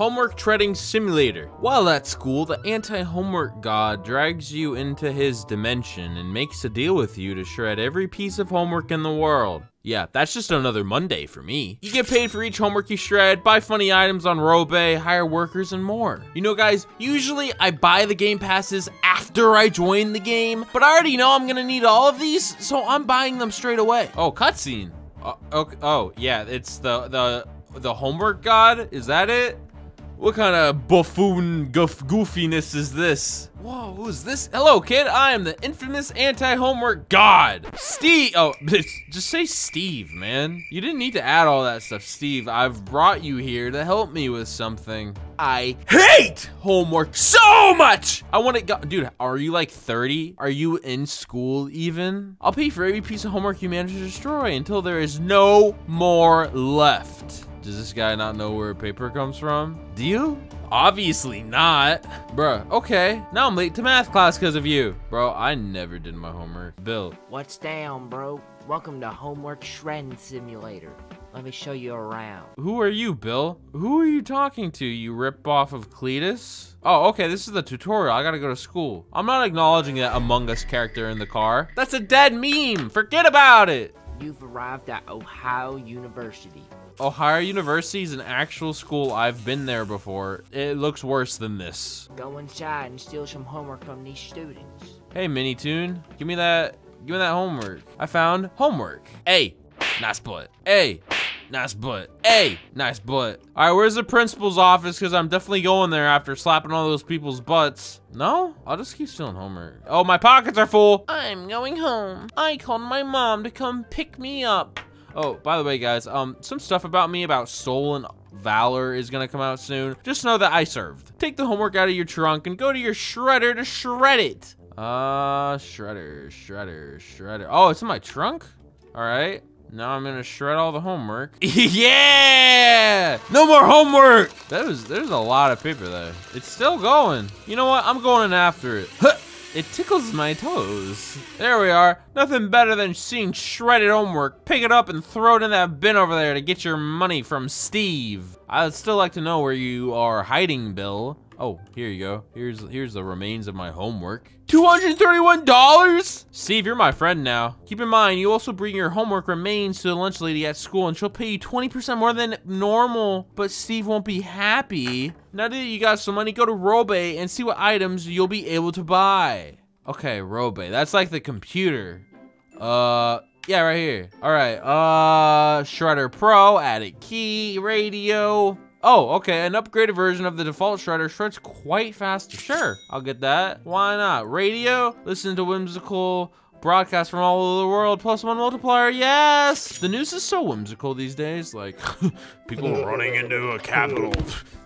Homework Shredding Simulator. While at school, the anti-homework god drags you into his dimension and makes a deal with you to shred every piece of homework in the world. Yeah, that's just another Monday for me. You get paid for each homework you shred, buy funny items on Robe, hire workers, and more. You know, guys, usually I buy the game passes after I join the game, but I already know I'm gonna need all of these, so I'm buying them straight away. Oh, cutscene. Uh, okay. Oh, yeah, it's the the the homework god. Is that it? What kind of buffoon goof goofiness is this? Whoa, who's this? Hello, kid. I am the infamous anti-homework god. Steve. Oh, just say Steve, man. You didn't need to add all that stuff, Steve. I've brought you here to help me with something. I hate homework so much. I want to. Dude, are you like 30? Are you in school even? I'll pay for every piece of homework you manage to destroy until there is no more left. Does this guy not know where paper comes from? Do you? Obviously not. Bruh, okay. Now I'm late to math class because of you. Bro, I never did my homework. Bill. What's down, bro? Welcome to Homework Shredding Simulator. Let me show you around. Who are you, Bill? Who are you talking to, you rip off of Cletus? Oh, okay, this is the tutorial. I gotta go to school. I'm not acknowledging that Among Us character in the car. That's a dead meme. Forget about it. You've arrived at Ohio University. Ohio University is an actual school. I've been there before. It looks worse than this. Go inside and steal some homework from these students. Hey, Minitoon, give me that. Give me that homework. I found homework. Hey, nice butt. Hey, nice butt. Hey, nice butt. All right, where's the principal's office? Because I'm definitely going there after slapping all those people's butts. No? I'll just keep stealing homework. Oh, my pockets are full. I'm going home. I called my mom to come pick me up. Oh, by the way, guys, um, some stuff about me about soul and valor is gonna come out soon. Just know that I served. Take the homework out of your trunk and go to your shredder to shred it. Uh, shredder, shredder, shredder. Oh, it's in my trunk? All right. Now I'm gonna shred all the homework. yeah! No more homework! That was, there's a lot of paper there. It's still going. You know what? I'm going in after it. It tickles my toes. There we are. Nothing better than seeing shredded homework. Pick it up and throw it in that bin over there to get your money from Steve. I'd still like to know where you are hiding, Bill. Oh, here you go. Here's here's the remains of my homework. $231? Steve, you're my friend now. Keep in mind, you also bring your homework remains to the lunch lady at school and she'll pay you 20% more than normal, but Steve won't be happy. Now that you got some money, go to Robe and see what items you'll be able to buy. Okay, Robe, that's like the computer. Uh, yeah, right here. All right, uh, Shredder Pro, added key, radio, Oh, okay, an upgraded version of the default shredder shreds quite fast. Sure, I'll get that. Why not? Radio, listen to whimsical broadcasts from all over the world, plus one multiplier, yes! The news is so whimsical these days, like, people running into a capital.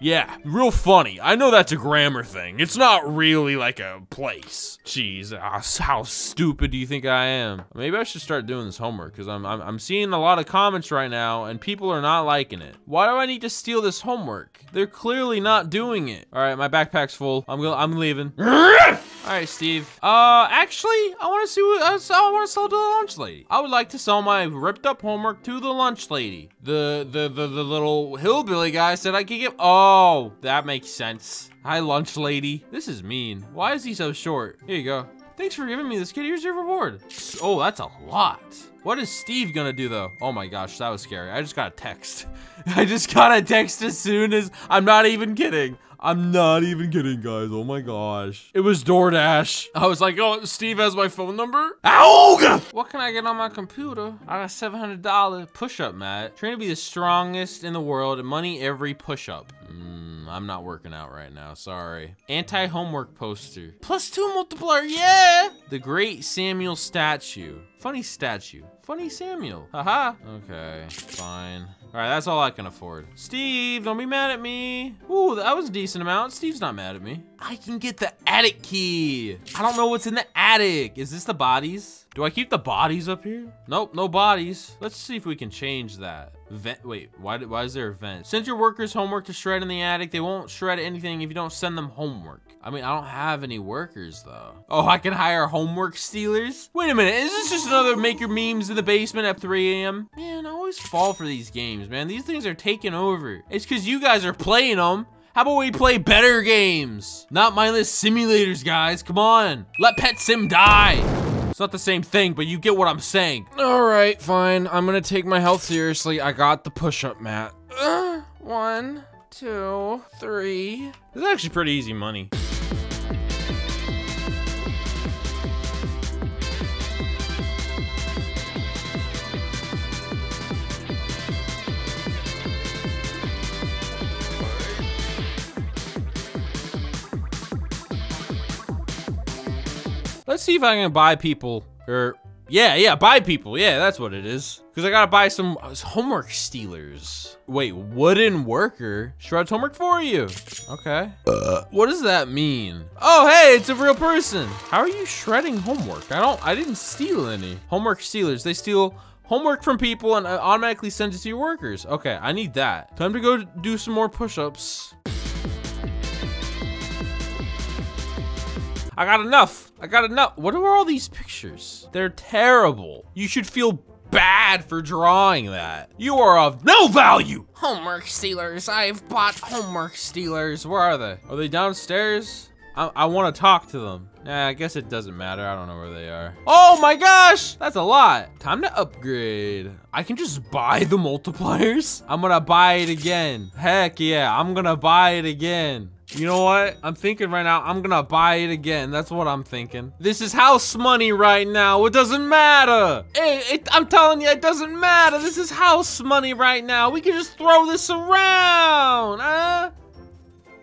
Yeah, real funny. I know that's a grammar thing. It's not really like a place. Jeez, uh, how stupid do you think I am? Maybe I should start doing this homework because I'm, I'm I'm seeing a lot of comments right now and people are not liking it. Why do I need to steal this homework? They're clearly not doing it. All right, my backpack's full. I'm going. I'm leaving. All right, Steve. Uh, actually, I want to see what uh, I want to sell to the lunch lady. I would like to sell my ripped up homework to the lunch lady. The the the, the little hillbilly guy said I could get. Oh, Oh, that makes sense. Hi, lunch lady. This is mean. Why is he so short? Here you go. Thanks for giving me this, kid. Here's your reward. Oh, that's a lot. What is Steve gonna do though? Oh my gosh, that was scary. I just got a text. I just got a text as soon as, I'm not even kidding. I'm not even kidding, guys. Oh my gosh. It was DoorDash. I was like, oh, Steve has my phone number? Ow! What can I get on my computer? I got $700 push-up mat. Trying to be the strongest in the world and money every push-up. Mm, I'm not working out right now, sorry. Anti-homework poster. Plus two multiplier, yeah! The Great Samuel statue. Funny statue. Funny Samuel. Haha. Okay, fine. All right, that's all I can afford. Steve, don't be mad at me. Ooh, that was a decent amount. Steve's not mad at me. I can get the attic key. I don't know what's in the attic. Is this the bodies? Do I keep the bodies up here? Nope, no bodies. Let's see if we can change that. Vent, wait, why, why is there a vent? Send your workers homework to shred in the attic. They won't shred anything if you don't send them homework. I mean, I don't have any workers though. Oh, I can hire homework stealers? Wait a minute, is this just another make your memes in the basement at 3 a.m.? Man, I always fall for these games, man. These things are taking over. It's because you guys are playing them How about we play better games? Not mindless simulators, guys. Come on. Let Pet Sim die. It's not the same thing, but you get what I'm saying. All right, fine. I'm gonna take my health seriously. I got the push-up mat. Uh, one, two, three. This is actually pretty easy money. Let's see if I can buy people, or, yeah, yeah, buy people. Yeah, that's what it is. Because I gotta buy some uh, homework stealers. Wait, wooden worker? Shreds homework for you. Okay. Uh, what does that mean? Oh, hey, it's a real person. How are you shredding homework? I don't, I didn't steal any. Homework stealers, they steal homework from people and uh, automatically send it to your workers. Okay, I need that. Time to go do some more push-ups. I got enough. I got enough. What are all these pictures? They're terrible. You should feel bad for drawing that. You are of no value. Homework stealers. I've bought homework stealers. Where are they? Are they downstairs? I, I want to talk to them. Nah, I guess it doesn't matter. I don't know where they are. Oh my gosh, that's a lot. Time to upgrade. I can just buy the multipliers. I'm gonna buy it again. Heck yeah, I'm gonna buy it again. You know what? I'm thinking right now, I'm gonna buy it again. That's what I'm thinking. This is house money right now. It doesn't matter. It, it, I'm telling you, it doesn't matter. This is house money right now. We can just throw this around, huh?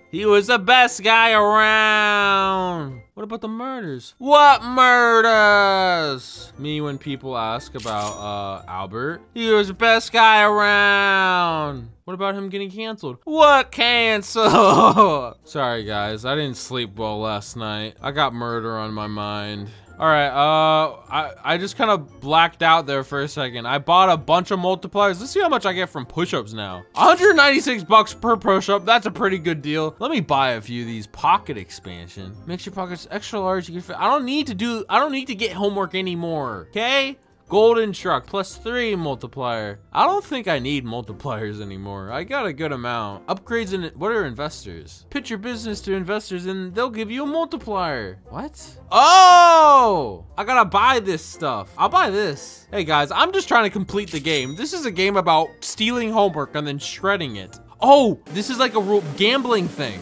He was the best guy around. What about the murders? What murders? Me when people ask about uh, Albert. He was the best guy around. What about him getting canceled? What cancel? Sorry guys, I didn't sleep well last night. I got murder on my mind. All right, uh, I, I just kind of blacked out there for a second. I bought a bunch of multipliers. Let's see how much I get from push-ups now. 196 bucks per push-up. That's a pretty good deal. Let me buy a few of these. Pocket expansion. Makes your pockets extra large. You can fit. I don't need to do, I don't need to get homework anymore, okay? Golden truck plus three multiplier. I don't think I need multipliers anymore. I got a good amount. Upgrades in what are investors? Pitch your business to investors and they'll give you a multiplier. What? Oh, I gotta buy this stuff. I'll buy this. Hey guys, I'm just trying to complete the game. This is a game about stealing homework and then shredding it. Oh, this is like a gambling thing.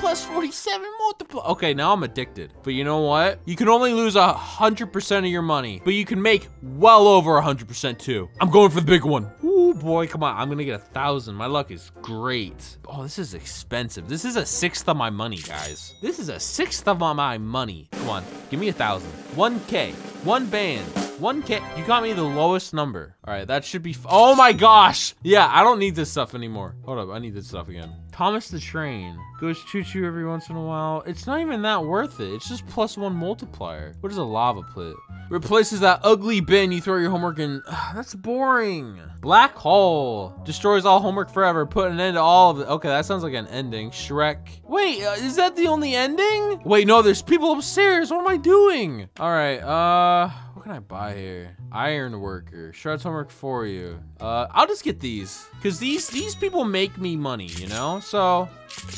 Plus 47 multiply. Okay, now I'm addicted. But you know what? You can only lose a 100% of your money, but you can make well over 100% too. I'm going for the big one. Ooh, boy, come on. I'm gonna get a thousand. My luck is great. Oh, this is expensive. This is a sixth of my money, guys. This is a sixth of my money. Come on, give me a thousand. 1K, one band. 1K. You got me the lowest number. All right, that should be. oh my gosh. Yeah, I don't need this stuff anymore. Hold up, I need this stuff again. Thomas the Train goes choo choo every once in a while. It's not even that worth it. It's just plus one multiplier. What is a lava pit? Replaces that ugly bin you throw your homework in. Ugh, that's boring. Black hole. Destroys all homework forever. Put an end to all of it. Okay, that sounds like an ending. Shrek. Wait, uh, is that the only ending? Wait, no, there's people upstairs. What am I doing? All right, uh, can I buy here? Iron worker. Shreds homework for you. Uh, I'll just get these. Cause these, these people make me money, you know? So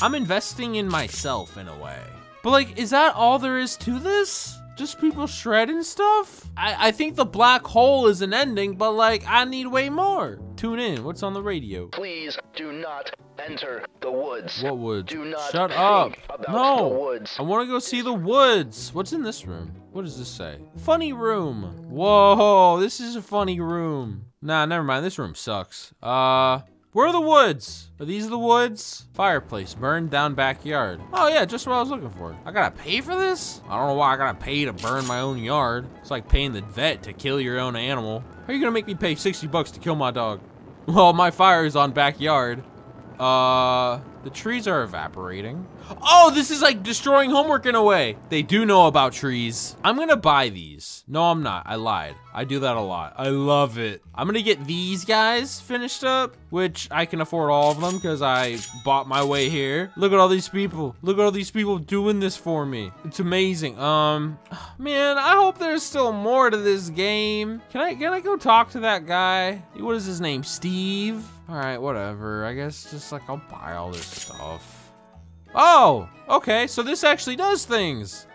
I'm investing in myself in a way. But like, is that all there is to this? Just people shredding stuff? I, I think the black hole is an ending, but like, I need way more. Tune in. What's on the radio? Please do not enter the woods. What woods? Do not Shut up. no. woods. I want to go see the woods. What's in this room? What does this say? Funny room. Whoa, this is a funny room. Nah, never mind. This room sucks. Uh, where are the woods? Are these the woods? Fireplace, burned down backyard. Oh yeah, just what I was looking for. I gotta pay for this? I don't know why I gotta pay to burn my own yard. It's like paying the vet to kill your own animal. How are you gonna make me pay 60 bucks to kill my dog? Well, my fire is on backyard. Uh, the trees are evaporating. Oh, this is like destroying homework in a way. They do know about trees. I'm gonna buy these. No, I'm not. I lied. I do that a lot. I love it. I'm gonna get these guys finished up, which I can afford all of them because I bought my way here. Look at all these people. Look at all these people doing this for me. It's amazing. Um, man, I hope there's still more to this game. Can I, can I go talk to that guy? What is his name? Steve? All right, whatever. I guess just like I'll buy all this stuff. Oh, okay, so this actually does things.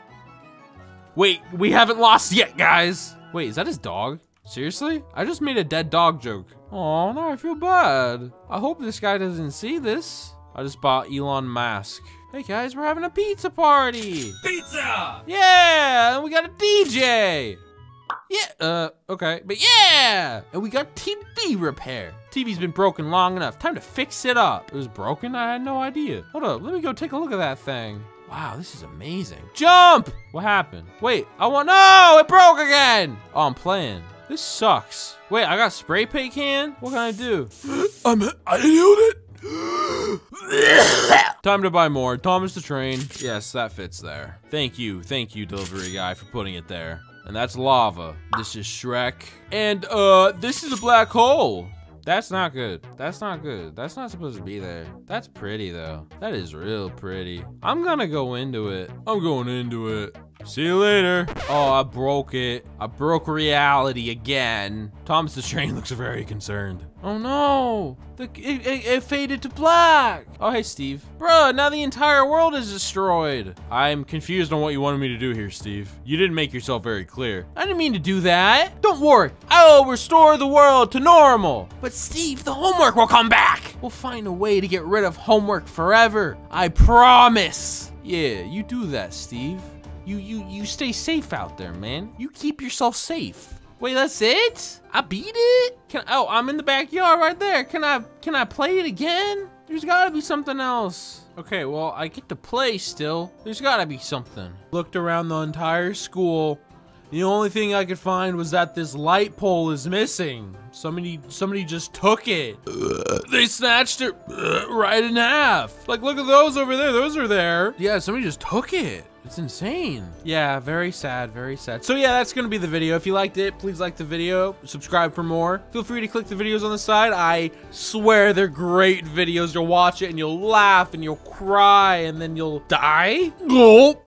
Wait, we haven't lost yet, guys. Wait, is that his dog? Seriously? I just made a dead dog joke. Oh, now I feel bad. I hope this guy doesn't see this. I just bought Elon Musk. Hey guys, we're having a pizza party. Pizza! Yeah, and we got a DJ. Yeah, uh, okay, but yeah! And we got TV repair. TV's been broken long enough. Time to fix it up. It was broken? I had no idea. Hold up, let me go take a look at that thing. Wow, this is amazing. Jump! What happened? Wait, I want, no, it broke again! Oh, I'm playing. This sucks. Wait, I got spray paint can? What can I do? I'm, I healed it. Time to buy more. Thomas the Train. Yes, that fits there. Thank you. Thank you, delivery guy, for putting it there. And that's lava. This is Shrek. And, uh, this is a black hole. That's not good. That's not good. That's not supposed to be there. That's pretty, though. That is real pretty. I'm gonna go into it. I'm going into it. See you later. Oh, I broke it. I broke reality again. Thomas the Train looks very concerned. Oh no, the, it, it, it faded to black. Oh, hey, Steve. Bruh, now the entire world is destroyed. I'm confused on what you wanted me to do here, Steve. You didn't make yourself very clear. I didn't mean to do that. Don't worry, I'll restore the world to normal. But Steve, the homework will come back. We'll find a way to get rid of homework forever. I promise. Yeah, you do that, Steve. You you you stay safe out there, man. You keep yourself safe. Wait, that's it? I beat it? Can oh, I'm in the backyard right there. Can I can I play it again? There's gotta be something else. Okay, well, I get to play still. There's gotta be something. Looked around the entire school. The only thing I could find was that this light pole is missing. Somebody somebody just took it. They snatched it right in half. Like, look at those over there. Those are there. Yeah, somebody just took it. It's insane. Yeah, very sad, very sad. So yeah, that's gonna be the video. If you liked it, please like the video, subscribe for more. Feel free to click the videos on the side. I swear they're great videos. You'll watch it and you'll laugh and you'll cry and then you'll die. Gulp.